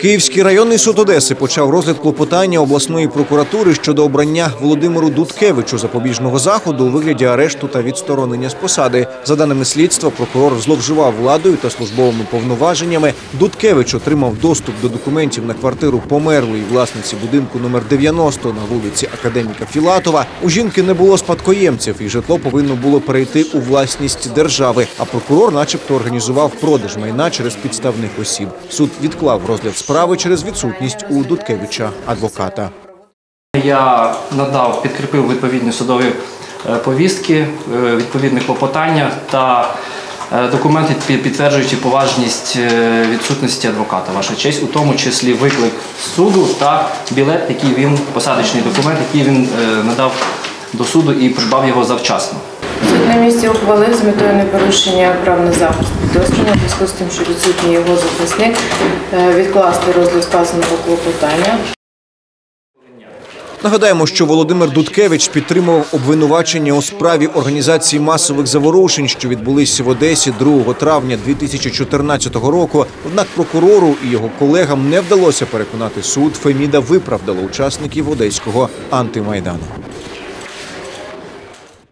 Київський районний суд Одеси почав розгляд клопотання обласної прокуратури щодо обрання Володимиру Дудкевичу запобіжного заходу у вигляді арешту та відсторонення з посади. За даними слідства, прокурор зловживав владою та службовими повноваженнями. Дудкевич отримав доступ до документів на квартиру померлої власниці будинку номер 90 на вулиці Академіка Філатова. У жінки не було спадкоємців, і житло повинно було перейти у власність держави. А прокурор, начебто, організував продаж майна через підставних осіб. Суд відклав розгляд справи через відсутність у Дудкевича адвоката. Я надав, підкріпив відповідні судові е, повістки, е, відповідне клопотання та е, документи, підтверджуючи поважність відсутності адвоката. Ваша честь, у тому числі виклик суду та білет, який він, посадочний документ, який він надав до суду і придбав його завчасно. На місці ухвалив з метою непорушення прав на захист підозрюваного зв'язку з тим, що відсутній його захисник, е, відкласти розгляд сказаного клопотання. Нагадаємо, що Володимир Дудкевич підтримував обвинувачення у справі організації масових заворушень, що відбулися в Одесі 2 травня 2014 року. Однак прокурору і його колегам не вдалося переконати суд. Феміда виправдала учасників одеського антимайдану.